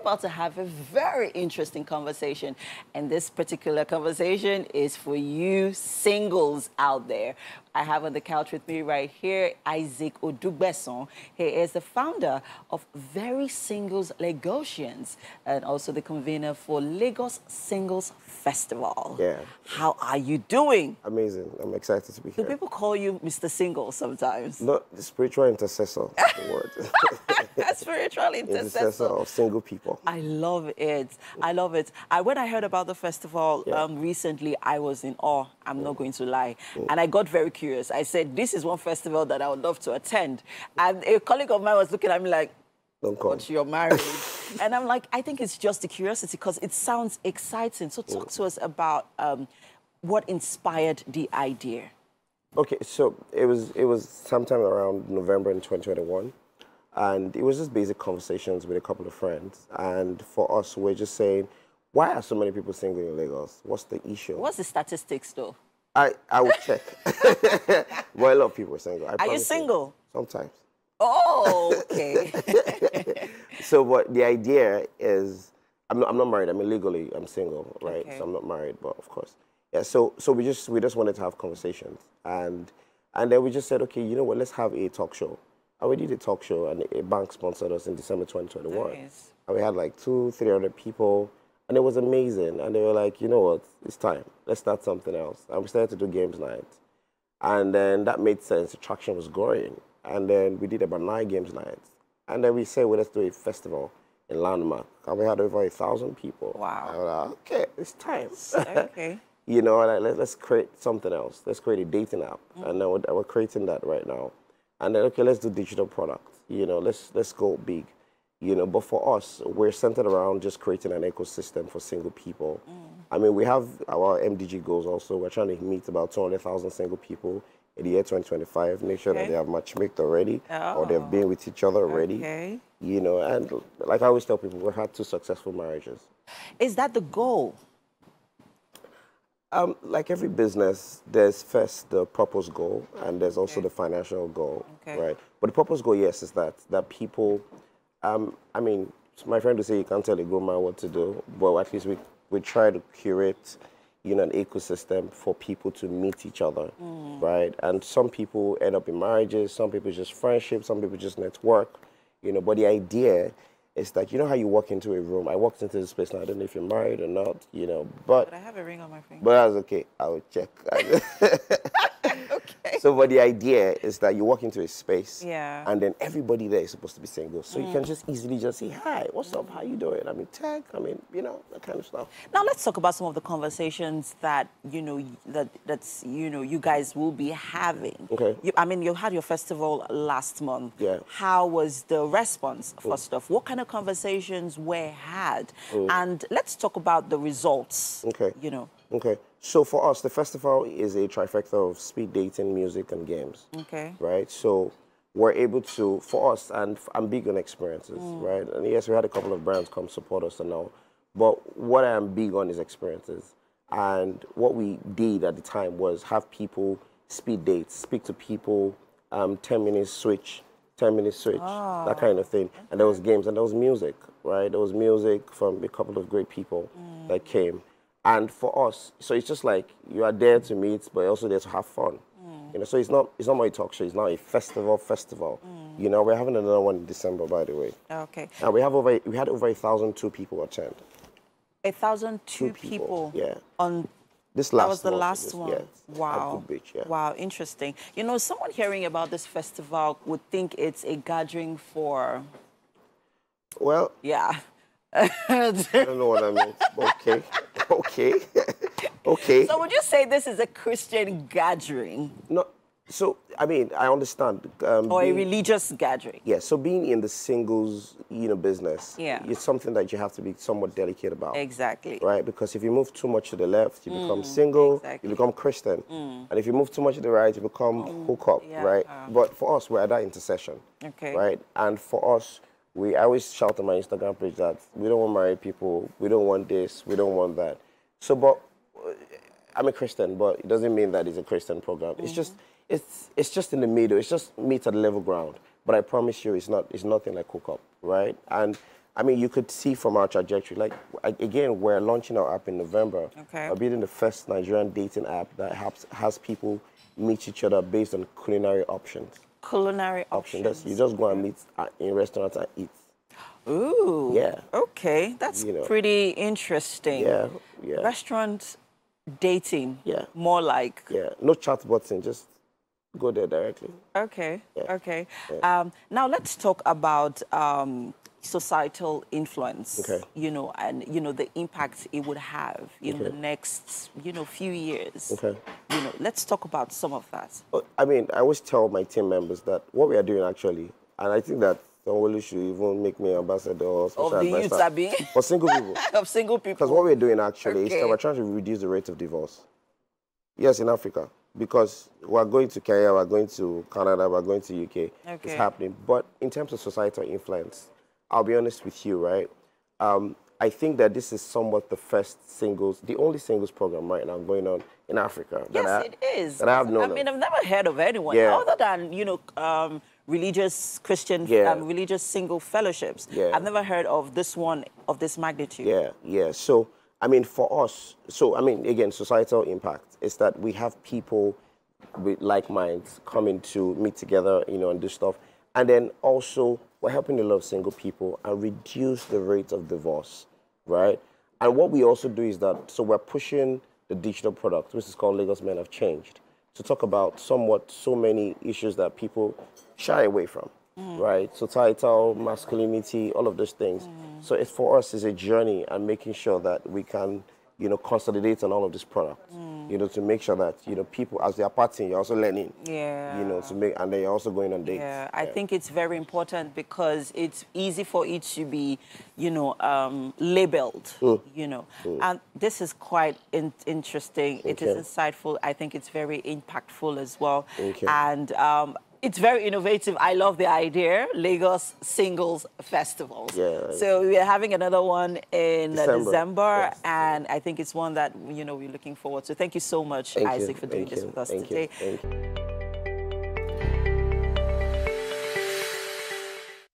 about to have a very interesting conversation. And this particular conversation is for you singles out there. I have on the couch with me right here Isaac Odugbeson. He is the founder of Very Singles Lagosians and also the convener for Lagos Singles Festival. Yeah. How are you doing? Amazing. I'm excited to be here. Do people call you Mr. Single sometimes? Not the spiritual intercessor, the word. Spiritual intercessor of single people. I love it. I love it. I, when I heard about the festival Yeah. um, recently, I was in awe. I'm not going to lie. And I got very curious. I said, this is one festival that I would love to attend. And a colleague of mine was looking at me like, Don't come. but you're married. and I'm like, I think it's just the curiosity because it sounds exciting. So talk to us about um, what inspired the idea. Okay, so it was it was sometime around November in 2021, and it was just basic conversations with a couple of friends. And for us, we're just saying, why are so many people single in Lagos? What's the issue? What's the statistics though? I I will check. well, a lot of people are single. I Are you single? Sometimes. Oh, okay. So what the idea is, I'm not, I'm not married. I mean, legally, I'm single, right? Okay. So I'm not married, but of course, yeah. So so we just we just wanted to have conversations, and and then we just said, okay, you know what? Let's have a talk show. And we did a talk show, and a bank sponsored us in December 2021. Nice. And we had like two, three hundred people, and it was amazing. And they were like, you know what? It's time. Let's start something else. And we started to do games nights. And then that made sense. The traction was growing. And then we did about nine games nights. And then we said, well, let's do a festival in Landmark. And we had over a thousand people. Wow. Like, okay, it's time. okay. you know, like, let, let's create something else. Let's create a dating app. Mm. And then we're, we're creating that right now. And then, okay, let's do digital products. You know, let's, let's go big. You know, but for us, we're centered around just creating an ecosystem for single people. Mm. I mean, we have our MDG goals also. We're trying to meet about 200,000 single people in the year 2025. Make sure Okay. that they have matchmaked already or Oh. they've been with each other already. Okay. You know, and like I always tell people, we've had two successful marriages. Is that the goal? Um, like every business, there's first the purpose goal, and there's also the financial goal, Okay. right? But the purpose goal, yes, is that that people. Um, I mean, my friend would say you can't tell a grown man what to do, but at least we we try to curate, you know, an ecosystem for people to meet each other, right? And some people end up in marriages, some people just friendships, some people just network, you know. But the idea is that you know how you walk into a room. I walked into this place now. I don't know if you're married or not, you know, but But I have a ring on my finger. but that's okay. I will check. so, but the idea is that you walk into a space, Yeah. and then everybody there is supposed to be single, so you can mm. just easily just say, "Hi, what's up? How you doing?" I mean, tech. I mean, you know, that kind of stuff. Now let's talk about some of the conversations that you know that that's you know you guys will be having. Okay. You, I mean, you had your festival last month. Yeah. How was the response mm. first off? What kind of conversations were had? Mm. And let's talk about the results. Okay. You know. Okay. So for us, the festival is a trifecta of speed dating, music, and games. Okay. right? So we're able to, for us, and I'm big on experiences, mm. right? And yes, we had a couple of brands come support us and all, but what I am big on is experiences. And what we did at the time was have people speed dates, speak to people, um, 10 minutes switch, 10 minutes switch, ah. that kind of thing. And there was games and there was music, right? There was music from a couple of great people mm. that came. And for us, so it's just like you are there to meet, but also there to have fun. Mm. You know, so it's not it's not my talk show. It's not a festival festival. Mm. You know, we're having another one in December, by the way. Okay. And we have over we had over a thousand two people attend. A thousand two Two people, people. yeah. On This last that was the month, last one. at wow. Beach, yeah. Wow, interesting. You know, someone hearing about this festival would think it's a gathering for, Well, yeah. I don't know what I mean. okay, okay, okay. So would you say this is a Christian gathering no, so I mean, I understand. Um, or a religious gathering? Yeah, so being in the singles, you know, business, Yeah. it's something that you have to be somewhat delicate about. Exactly. right? Because if you move too much to the left, you become mm, single, exactly. you become Christian. Mm. And if you move too much to the right, you become mm, hook up, yeah. right? Uh-huh. But for us, we're at that intersection, Okay. right? And for us, we I always shout on my Instagram page that we don't want married people, we don't want this, we don't want that. So, but I'm a Christian, but it doesn't mean that it's a Christian program. It's just mm-hmm. it's it's just in the middle. It's just meet at the level ground. But I promise you, it's not it's nothing like hook up, right? And I mean, you could see from our trajectory, like, again, we're launching our app in November. Okay. We're building the first Nigerian dating app that helps, has people meet each other based on culinary options. Culinary Option. options. You just go and meet in restaurants and eat. Ooh. Yeah. Okay, that's You know. pretty interesting. Yeah, yeah. Restaurant dating. Yeah. More like. Yeah, no chat button, just go there directly. Okay. Yeah. Okay. Um, now let's talk about um, societal influence. Okay. You know, and you know the impact it would have in the next you know few years. Okay. You know, let's talk about some of that. Uh, I mean, I always tell my team members that what we are doing actually, and I think that Sanwo-Olu should even make me ambassador or special Of the advisor Abi. for single people. of single people. Because what we're doing actually is that we're trying to reduce the rate of divorce. Yes, in Africa, because we're going to Kenya, we're going to Canada, we're going to UK. Okay. It's happening. But in terms of societal influence, I'll be honest with you, right? Um, I think that this is somewhat the first singles, the only singles program right now going on in Africa. Yes, I, it is. That I have known. I mean, I've never heard of anyone Yeah. other than you know um, religious Christian, Yeah. um, religious single fellowships. Yeah. I've never heard of this one of this magnitude. Yeah, yeah. So, I mean, for us, so, I mean, again, societal impact is that we have people with like minds coming to meet together, you know, and do stuff. And then also, we're helping a lot of single people and reduce the rate of divorce, right? And what we also do is that, so we're pushing the digital product, which is called Lagos Men Have Changed, to talk about somewhat so many issues that people shy away from, right? Societal, masculinity, all of those things. So it's for us is a journey and making sure that we can, you know, consolidate on all of these products, you know, to make sure that, you know, people, as they are partying, you're also learning, Yeah. you know, to make, and then you're also going on dates. Yeah, I think it's very important because it's easy for it to be, you know, um, labeled, Mm. you know. And this is quite in- interesting. It is insightful. I think it's very impactful as well. Okay. And um, it's very innovative. I love the idea, Lagos Singles Festival. Yeah. So we're having another one in December. December, Yes. and I think it's one that, you know, we're looking forward to. Thank you so much, Thank you. Isaac, for doing Thank this you. with us Thank you. today. Thank you.